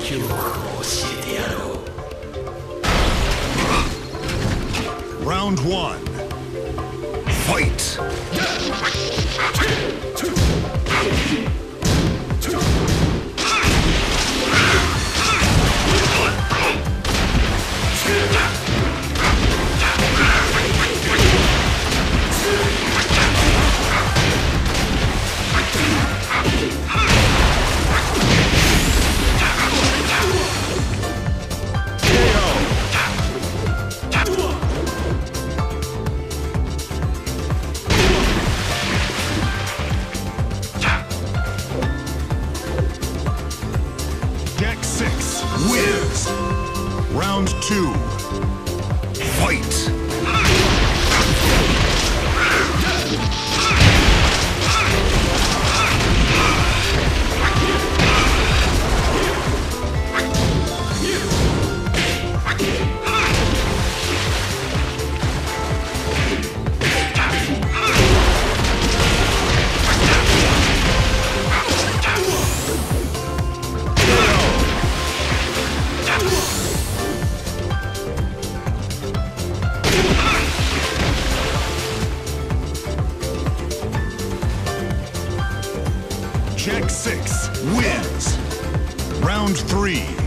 記憶を教えてやろう Round one. Fight! Deck 6 wins. Round 2. Fight! Jack 6 wins. Round 3.